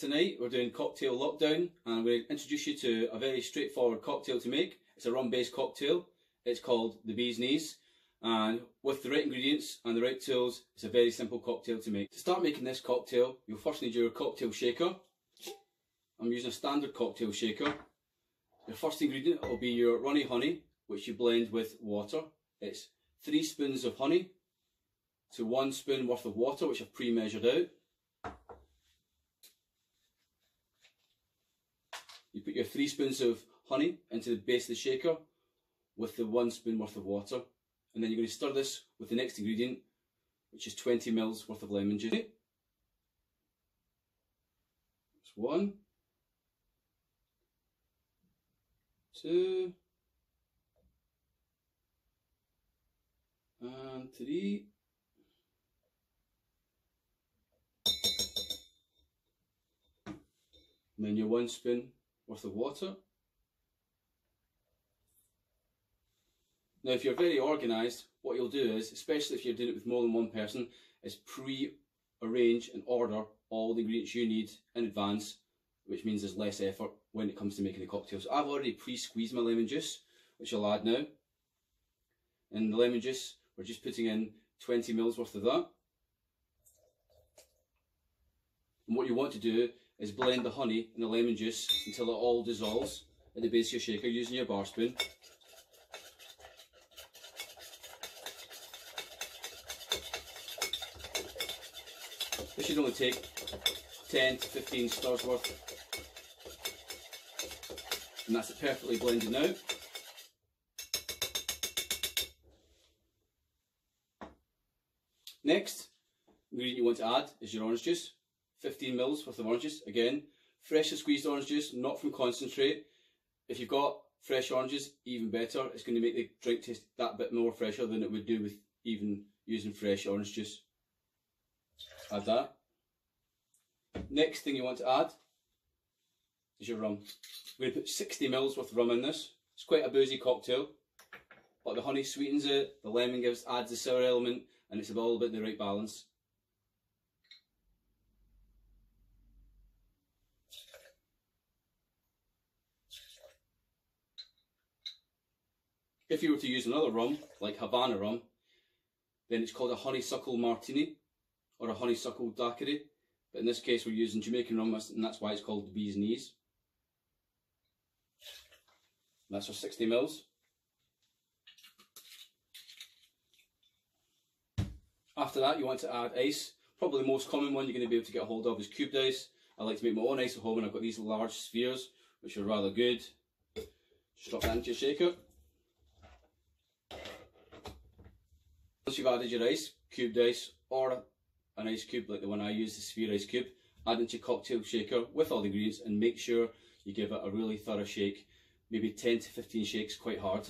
tonight we're doing cocktail lockdown and I'm going to introduce you to a very straightforward cocktail to make. It's a rum based cocktail. It's called the Bee's Knees and with the right ingredients and the right tools it's a very simple cocktail to make. To start making this cocktail you'll first need your cocktail shaker. I'm using a standard cocktail shaker. The first ingredient will be your runny honey which you blend with water. It's three spoons of honey to one spoon worth of water which I've pre-measured out. You put your three spoons of honey into the base of the shaker with the one spoon worth of water. And then you're going to stir this with the next ingredient, which is 20 mils worth of lemon juice. That's one, two, and three. And then your one spoon worth of water. Now if you're very organised, what you'll do is, especially if you're doing it with more than one person, is pre-arrange and order all the ingredients you need in advance, which means there's less effort when it comes to making the cocktail. So I've already pre-squeezed my lemon juice, which I'll add now. And the lemon juice, we're just putting in 20 mils worth of that. And what you want to do is blend the honey and the lemon juice until it all dissolves at the base of your shaker using your bar spoon. This should only take 10 to 15 stirs worth. And that's perfectly blended now. Next, ingredient you want to add is your orange juice. 15 mils worth of orange juice. Again, freshly squeezed orange juice, not from concentrate. If you've got fresh oranges, even better. It's going to make the drink taste that bit more fresher than it would do with even using fresh orange juice. Add that. Next thing you want to add is your rum. We're going to put 60 mils worth of rum in this. It's quite a boozy cocktail, but the honey sweetens it, the lemon gives adds the sour element, and it's all about the right balance. If you were to use another rum, like Havana rum, then it's called a honeysuckle martini or a honeysuckle daiquiri. But in this case, we're using Jamaican rum, and that's why it's called the bee's knees. That's for 60 mils. After that, you want to add ice. Probably the most common one you're going to be able to get a hold of is cubed ice. I like to make my own ice at home, and I've got these large spheres, which are rather good. Just drop that into your shaker. Once you've added your ice, cubed ice, or an ice cube like the one I use, the sphere ice cube, add into your cocktail shaker with all the ingredients and make sure you give it a really thorough shake, maybe 10 to 15 shakes quite hard.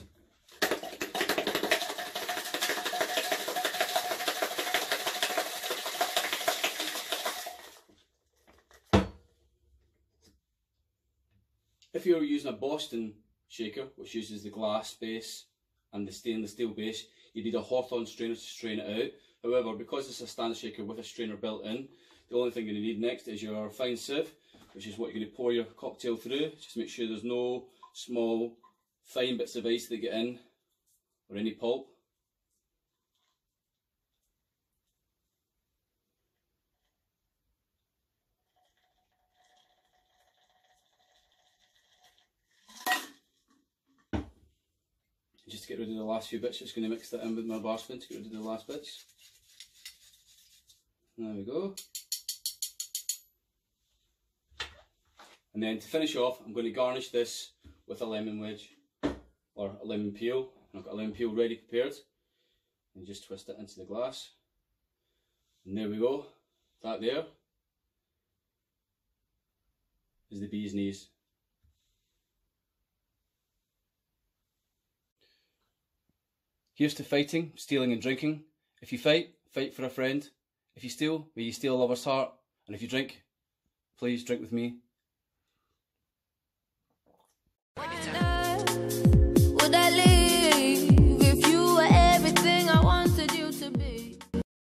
If you're using a Boston shaker, which uses the glass base and the stainless steel base, you need a Hawthorne strainer to strain it out. However, because it's a stand shaker with a strainer built in, the only thing you're going to need next is your fine sieve, which is what you're going to pour your cocktail through. Just make sure there's no small fine bits of ice that get in or any pulp. Just to get rid of the last few bits, just going to mix that in with my bar spoon to get rid of the last bits. There we go. And then to finish off, I'm going to garnish this with a lemon wedge or a lemon peel. And I've got a lemon peel ready prepared. And just twist it into the glass. And there we go. That there is the bee's knees. Here's to fighting, stealing and drinking. If you fight, fight for a friend. If you steal, may you steal a lover's heart. And if you drink, please drink with me.